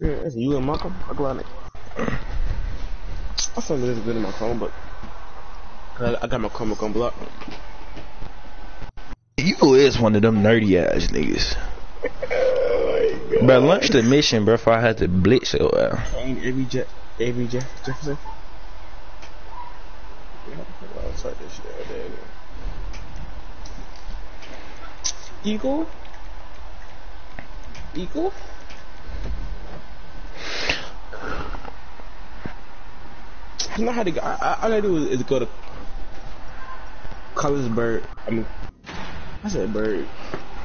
Yeah, that's you and Malcolm. I'm glad. I saw this good in my phone, but I got my Chromebook on block. You is one of them nerdy ass niggas. oh bro, lunch the mission, bro. If I had to blitz your ass. Ain't every jet, every Jeff Jefferson. Eagle. Eagle. You know how to. I, I, all I do is, is go to Collinsburg. I mean, I said Bird.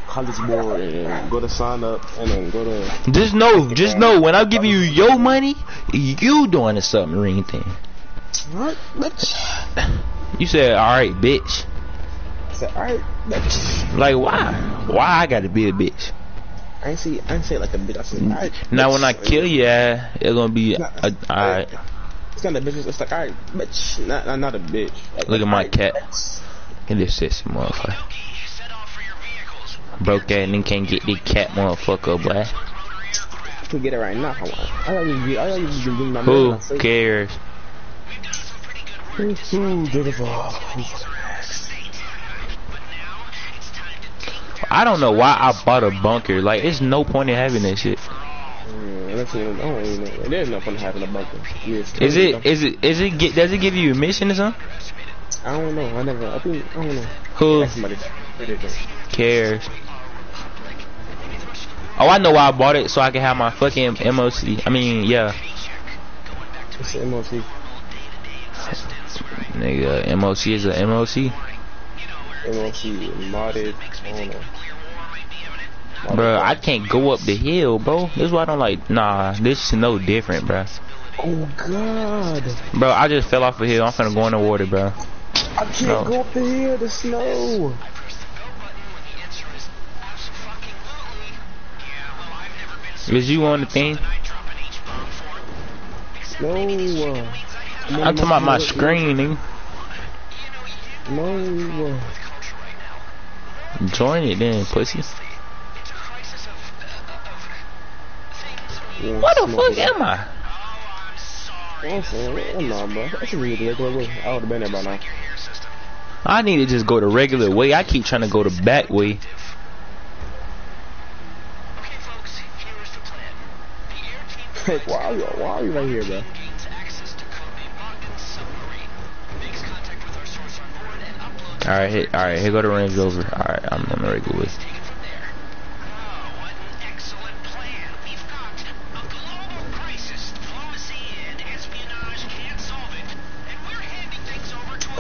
Collinsburg and go to sign up and then go to. Just know, just know when I give you your money, you doing the submarine thing. What, bitch? You said, all right, bitch. I said, all right, bitch. Like, why? Why I gotta be a bitch? I ain't say, I ain't say like a bitch. I said, all right. Now when I kill you, it's gonna be Nah, all right. It's not a bitch. It's like, all right, bitch. Not, not, not a bitch. Like, Look at my cat. Get this sissy motherfucker. Broke that nigga can't get the cat motherfucker, boy. I can get it right now. I. I don't even. I don't even Who cares? Beautiful? I don't know why I bought a bunker. Like, it's no point in having that shit. Yeah, that's, I don't even know. There's no fun having a bunker. Yes, Is it? Is it? Is it? Get, does it give you a mission or something? I don't know. I never. I think. I don't know. Who Ask somebody. They did that. cares? Oh, I know why I bought it so I can have my fucking MOC. I mean, yeah, It's the MOC. nigga, MOC is a MOC, MOC modded. I don't know. Bro. I can't go up the hill, bro. This is why I don't like. Nah, this is no different, bro. Oh God! Bro, I just fell off a hill. I'm finna go in the water, bro. I can't go up the hill. The snow. Is you on the thing? No. uh, I'm talking about my screen, nigga. No. uh, Join it then, pussy. Yeah, What the fuck am I? I'm saying, nah, bro. That the way. I would have been there by now. I need to just go the regular way. I keep trying to go the back way. Why are you, why are you right here, bro? Alright, all right, here go the Range Rover. Alright, I'm on the regular way.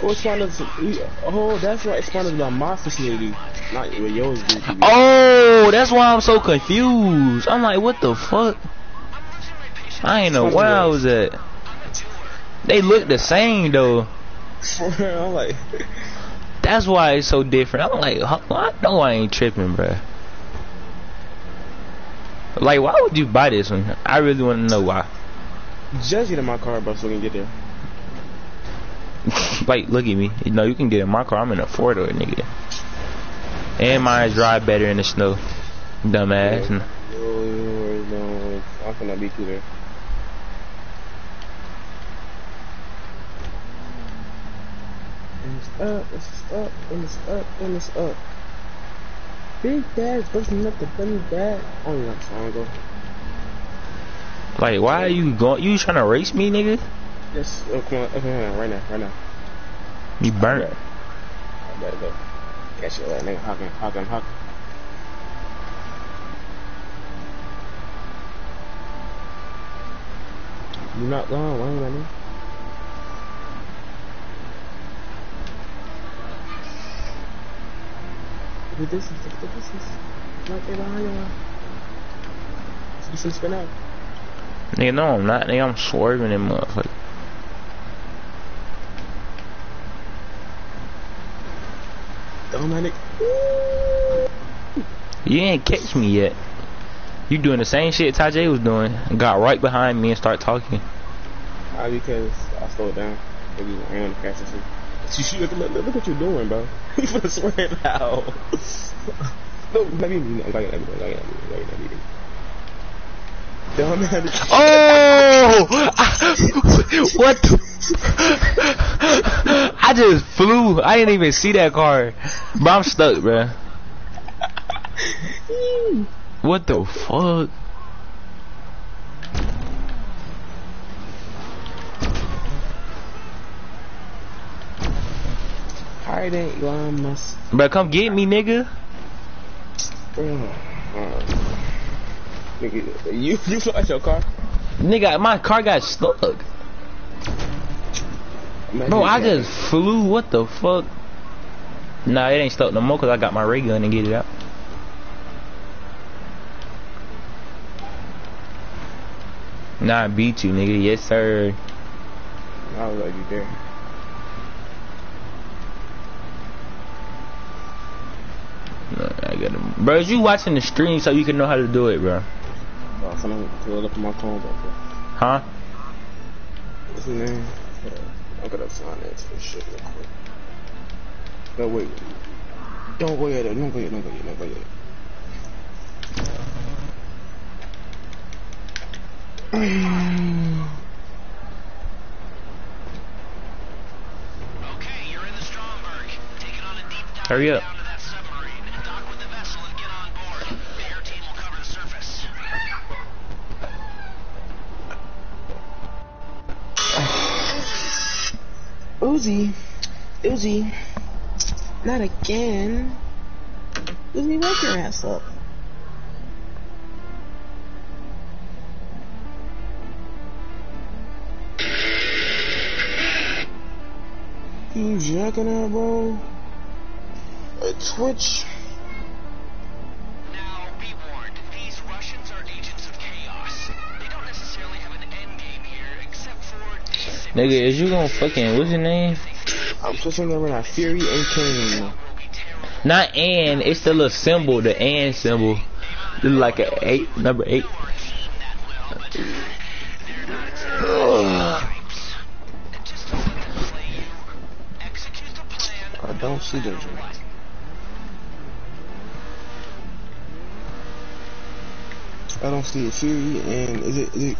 Oh, of oh, that's. It's one of the my facility, not where yours do. Oh, that's why I'm so confused. I'm like, what the fuck? I ain't know where I was at. They look the same though. I'm like, That's why it's so different. I'm like, I know I ain't tripping, bro. Like, why would you buy this one? I really want to know why. just get in my car, bro, so we can get there. like, look at me. You know, you can get in my car. I'm in a four door, nigga. And mine drive better in the snow. Dumbass. Yo, yo, yo, I'm finna beat you there. And it's up, it's up, and it's up, and it's up. Big Dad's busting up the funny dad. Oh, yeah, triangle. Like, why are you going? You trying to race me, nigga? On, okay, right now, right now. You burnt. I better go. Catch your ass, nigga. Hawking, hawking, hawking. You not gone, why ain't I know? Look at this, look at this, right there behind you. You see spin out. Nigga, no, I'm not. Nigga, I'm swerving in motherfucker. Don't that You ain't catch me yet. You doing the same shit Tajay was doing. Got right behind me and start talking. Ah, because I slowed down. Maybe I the fastest. You shoot, look, look, look what you're doing, bro. You finna swear it out. no, let me, no, like, let me, like, let me, like, let me. Dumbass. Oh! I, what? I just flew. I didn't even see that car. Bro, I'm stuck, bro. What the fuck? Alright, then Elon Musk. Bro, come get me, nigga. Nigga, you you flush your car? Nigga, my car got stuck. Bro, I just flew. What the fuck? Nah, it ain't stuck no more because I got my ray gun and get it out. Nah, I beat you, nigga. Yes, sir. I was like you there. No, I got him. Bro, is you watching the stream so you can know how to do it, bro? Oh, I'm finna pull up my phone, bro. Huh? What's his name? I'm gonna sign that for shit real quick. No, wait. Don't go yet. Don't go yet. Don't go yet. Don't go yet. Okay, you're in the Stromberg. Take it on a deep dive Hurry up. Uzi. Uzi. Not again. Uzi, wake your ass up. You jacking up, bro? A Twitch. Nigga, is you gonna fucking, what's your name? I'm switching over to Fury and King. will be terrible. Not and, it's the little symbol, the and symbol. It's like a eight, number eight. Or a team that well, but they're not exactly types. And just to let them play you, execute the plan. I don't see them. I don't see a Fury and is it, is it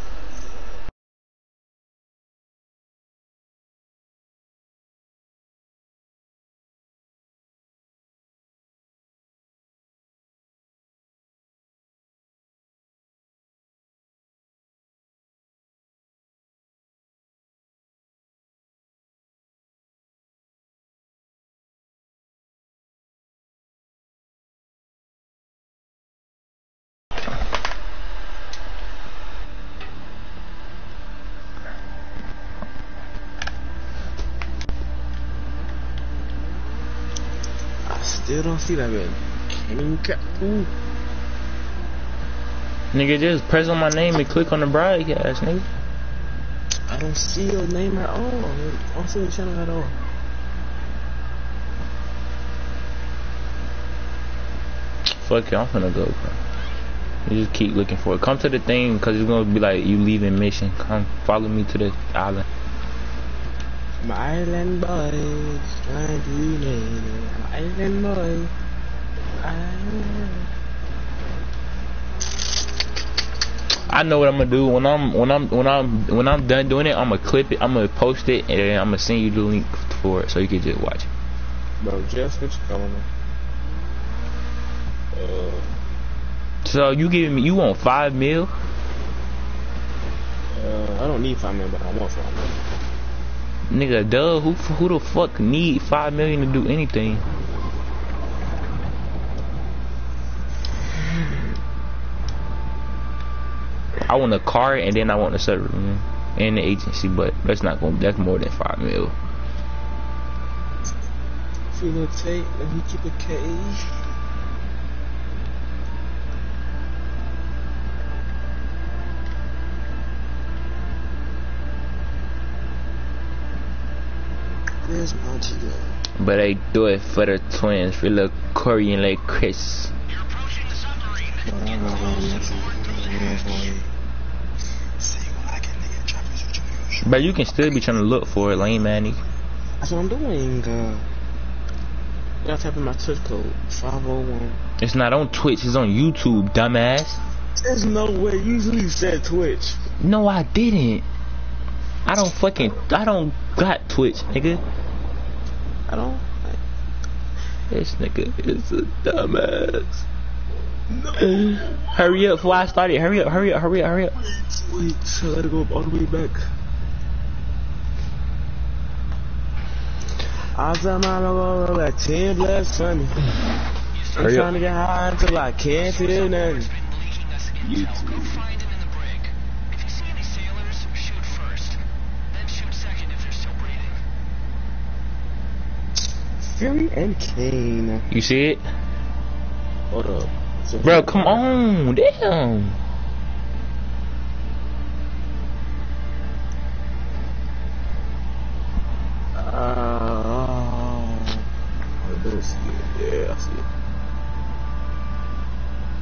I still don't see that man. King Captain. Nigga, just press on my name and click on the broadcast, nigga. I don't see your name at all. I don't see your channel at all. Fuck it, I'm finna go, bro. You just keep looking for it. Come to the thing, cause it's gonna be like you leaving mission. Come follow me to the island. My island boys trying to make it. Island boy. Island. I know what I'm gonna do when I'm when I'm when I'm when I'm done doing it. I'm gonna clip it. I'm gonna post it, and I'm gonna send you the link for it so you can just watch it. Bro, just what you coming on? Uh, So you giving me you want five mil? uh, I don't need five mil, but I want five million. Nigga, duh. Who who the fuck need five million to do anything? I want a car and then I want a man, and the agency, but that's not going. to That's more than five mil. Feel a tape, let me keep a K. There's my GM. But I do it for the twins, for little Corey and like Chris. You're approaching the submarine. But I'm not going to boy. But you can still be trying to look for it, lame Manny. That's what I'm doing. Uh, you gotta type in my Twitch code 501. It's not on Twitch. It's on YouTube, dumbass. There's no way. You usually said Twitch. No, I didn't. I don't fucking. I don't got Twitch, nigga. I don't. This nigga is a dumbass. No. Hurry up before I started. Hurry up, hurry up, hurry up, hurry up. Wait, so I gotta go up all the way back. I tell my logo like 10 blast funny. I'm trying to get high until I can't feel nothing. Been leaking us in. Go find him in the brig. If you see any sailors, shoot first. Then shoot second if they're still breathing. Fury and Kane. You see it? Hold up. So- Bro, come on. Damn. Uh, I do see it. Yeah, I see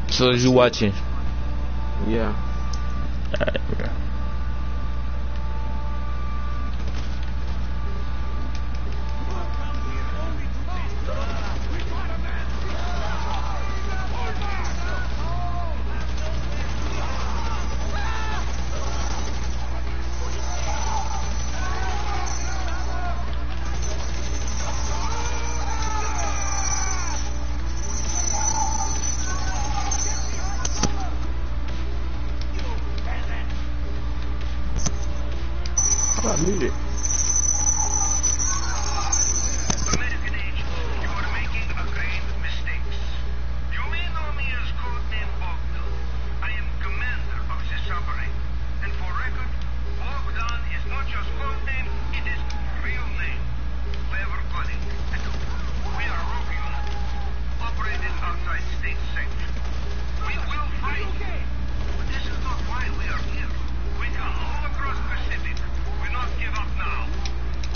it. So as you watching. Yeah. Alright,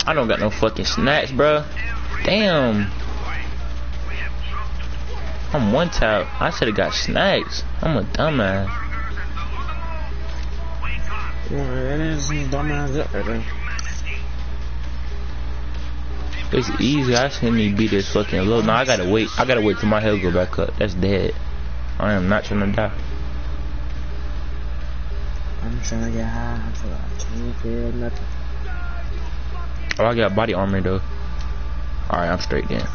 I don't got no fucking snacks, bro. Damn. I'm one tap. I should have got snacks. I'm a dumbass. That is dumbass. It's easy. I shouldn't even be this fucking low. No, I gotta wait. I gotta wait till my health go back up. That's dead. I am not trying to die. I'm trying to get high until I can't feel nothing. Oh, I got body armor though. Alright, I'm straight then.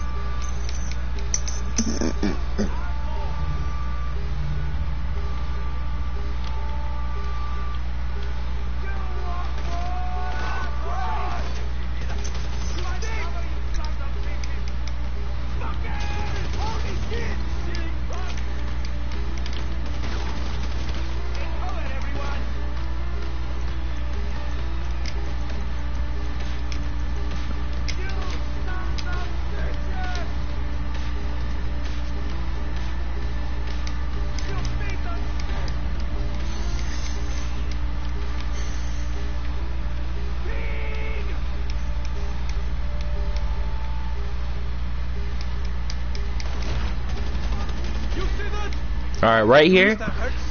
Alright, right here.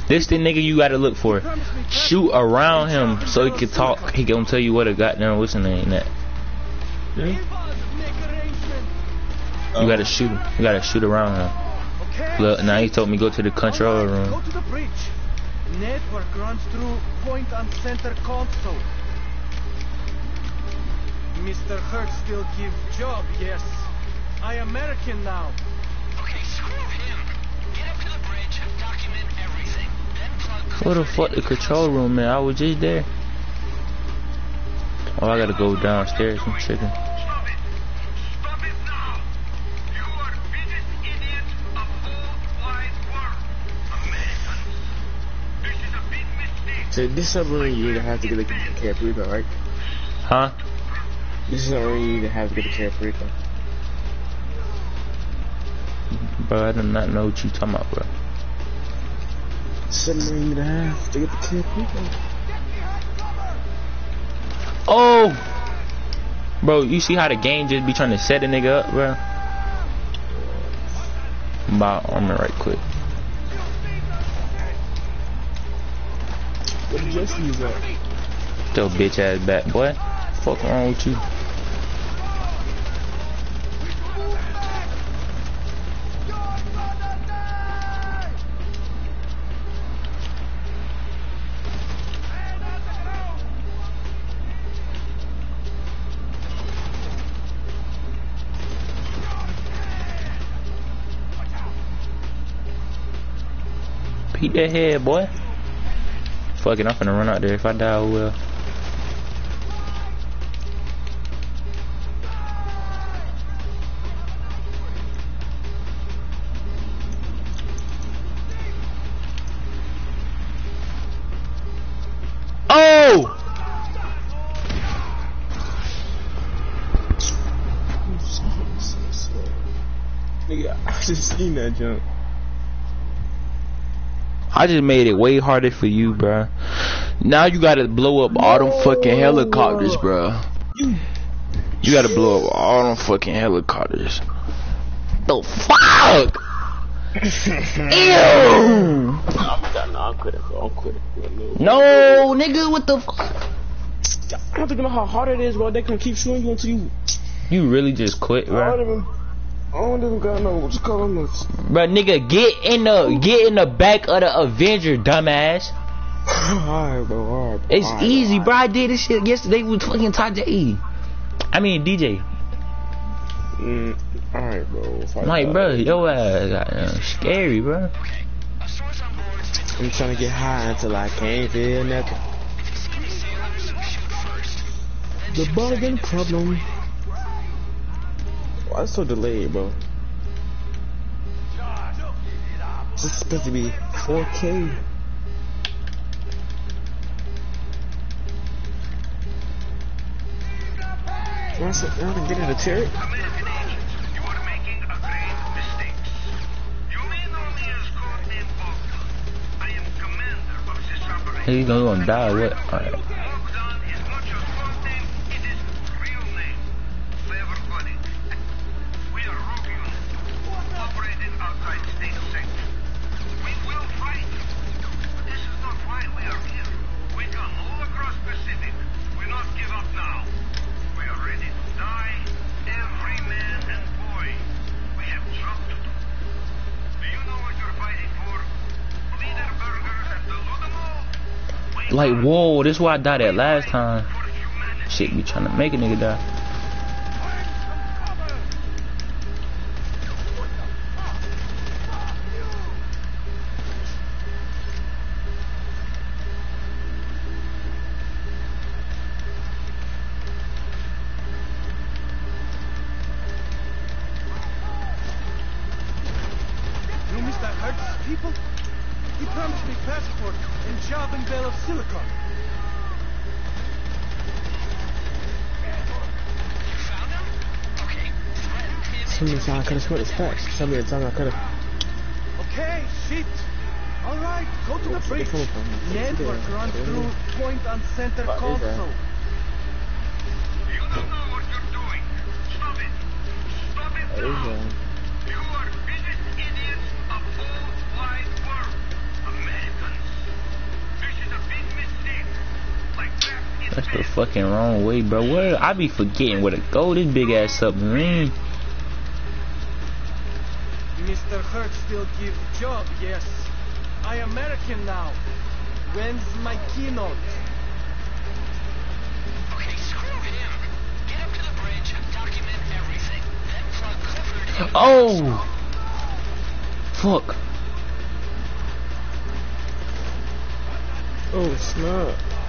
This the nigga you gotta look for. Shoot around him so he can talk. He gonna tell you what a goddamn what's his name that. You gotta shoot him. You gotta shoot around him. Look, now he told me go to the control Go room. to the bridge. Network runs through point and center console. Mr. Hurt still give job, yes. I American now. Okay, screw him. Where the fuck the control room man? I was just there. Oh, I gotta go downstairs. I'm tripping. Stop it! Stop! You are biggest idiots of whole wide world. Americans. This is a. So this submarine you either have to get a Caprico, right? Huh? This is submarine you either have to get a Caprico. Bro, I do not know what you talking about, bro. Submarine either have to get the Caprico. Oh! Bro, you see how the game just be trying to set a nigga up, bro? Buy armor right quick. What did Jesse use that? Yo, bitch ass back, boy. Fuck wrong with you? Peek that head, boy. Fuck it, I'm finna run out there. If I die, oh well. Oh! Nigga, I just seen that jump. I just made it way harder for you, bro. Now you gotta blow up all them fucking helicopters, bro. You gotta blow up all them fucking helicopters. The fuck? Ew! I'm, nah, I'm quitting, bro. I'm quitting. No, nigga, what the fuck? I don't know how hard it is, bro. They can keep shooting you until you. You really just quit, I don't bruh. even. I don't even got no. What you call them? Bruh, nigga, get in the get in the back of the Avenger, dumbass. alright, bro. Alright. It's alright, easy, alright. bro. I did this shit yesterday with fucking Ty J. I mean DJ. Mm, alright, bro. Fuck Like, bro, yo ass, goddamn, scary, bro. Okay, a source on board states I'm trying to get high until I can't feel nothing. if you see any sailors, shoot first. Then The shoot Bogdan problem. Why so delayed, bro? This is supposed to be 4K. Can I, sit down get in a turret? American agents, you are making Like, whoa, this why I died at last time. Shit, be trying to make a nigga die. People? He promised me passport and job in Bale of Silicon. You found him? Okay, threaten him Some of the time I could have sweat his facts. Some of the time I could have. Okay, shit. All right, go to the bridge. Network runs through point on center What is that? console. You don't know what you're doing. Stop it. Stop it What is now. That's the fucking wrong way, bro. Where I be forgetting where to go. This big ass submarine. Mr. Hertz still give job, yes. I American now. When's my keynote? Okay, screw him. Get up to the bridge, document everything, then plug Clifford. Oh, fuck. Oh, snap.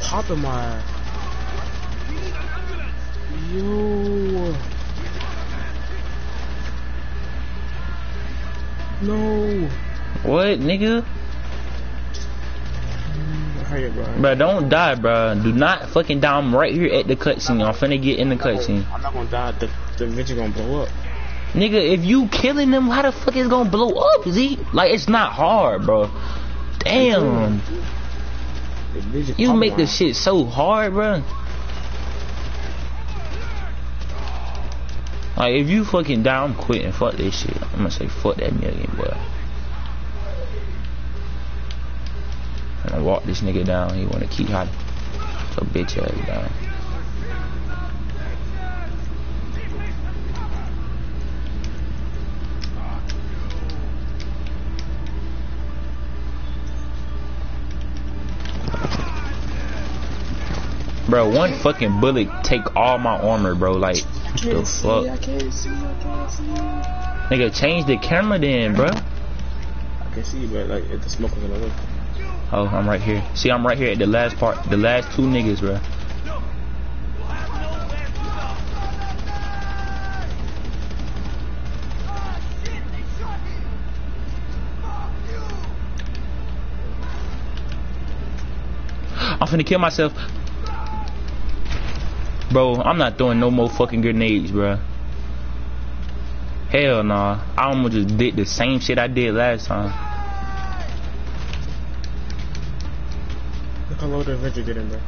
Popping my ass. Yo. No. What, nigga? Bro. Bro, don't die, bro. Do not fucking die. I'm right here at the cutscene. I'm finna get in the cutscene. I'm not gonna die. The, the video gonna blow up. Nigga, if you killing them, how the fuck is gonna blow up, Z? Like, it's not hard, bro. Damn. You make this shit so hard, bro. Like, if you fucking die, I'm quitting. Fuck this shit. I'm gonna say fuck that million, boy. I'm gonna walk this nigga down. He wanna keep hiding. So bitch ass down. Bro, one fucking bullet take all my armor, bro. Like, I The see, fuck? I can't see, I can't see. Nigga, change the camera then, bro. I can see, but like if the smoke is in the way. Oh, I'm right here. See, I'm right here at the last part, the last two niggas, bro. I'm finna kill myself. Bro, I'm not throwing no more fucking grenades, bro. Hell nah. I almost just did the same shit I did last time. Look how low the Avenger in there.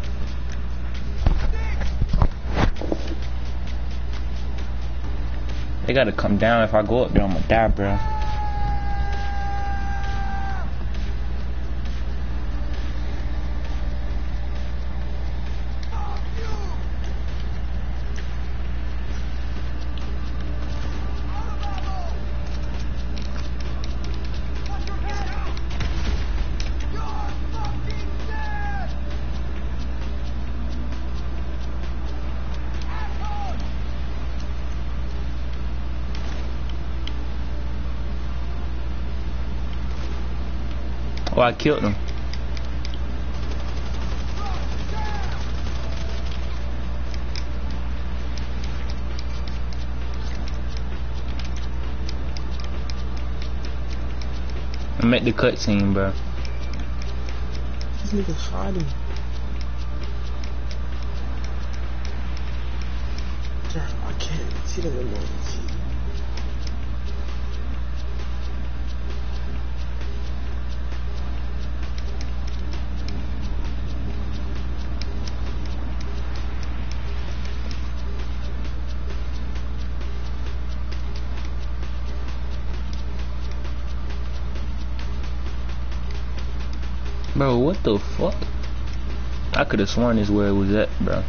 They gotta come down. If I go up there, I'm gonna die, bro. I killed him. I'm at the cutscene, bro. This nigga's hiding. I can't see them anymore. What the fuck? I could have sworn this where it was at, bro.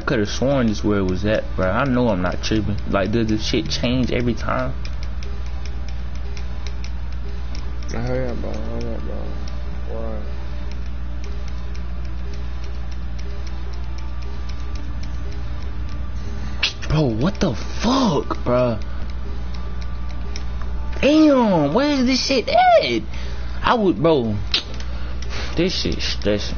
I could have sworn this where it was at, bro. I know I'm not tripping. Like, does this shit change every time? Now hurry up, bro. Hurry up, bro. Why? Bro, what the fuck, bro? Damn, where is this shit at? I would, bro. This shit stressing.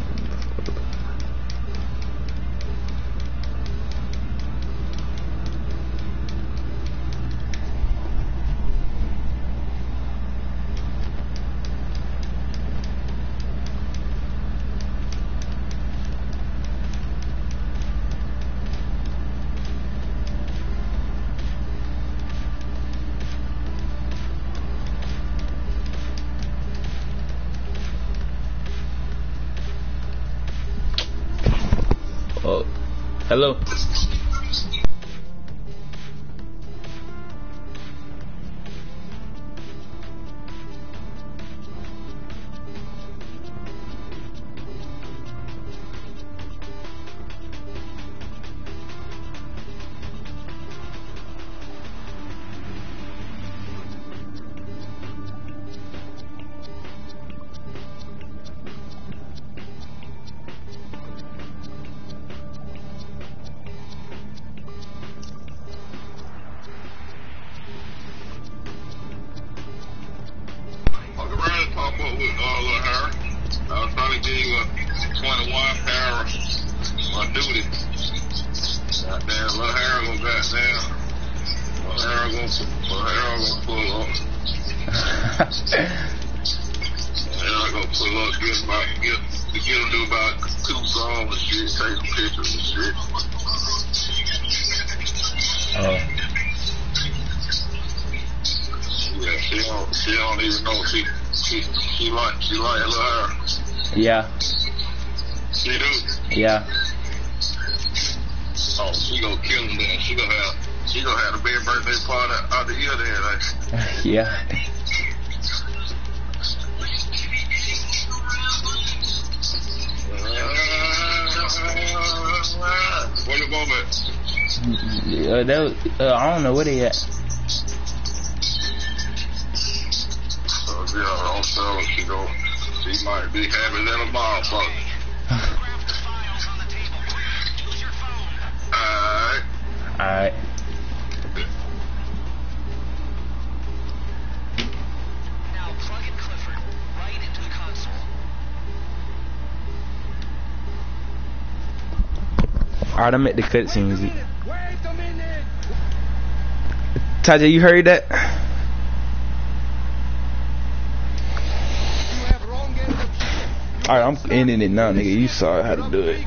Hello. With uh, I was probably give you a 21 power on duty. Goddamn, Lil Harry gonna goddamn. Lil Harry gonna, Lil Harry gonna pull up. Harry gonna pull up, get about, get, to get him to do about two songs and shit, take some pictures and shit. Oh, Yeah, she don't, she don't even know she, she, she like she like her Yeah. She do. Yeah. Oh, she gonna kill him then. She gonna have she gonna have a big birthday party out the year then. Like. yeah. What about it? Uh, that uh, I don't know where they at. Don't tell her she go. She might be having in a motherfucker. Grab the files on the table, quick. Use your phone. Alright. Alright. Now plug in Clifford right into the console. Alright, I'm at the cutscenes. Taja, you heard that? You have wrong end of Alright, I'm ending it now, nigga. You saw how to do it.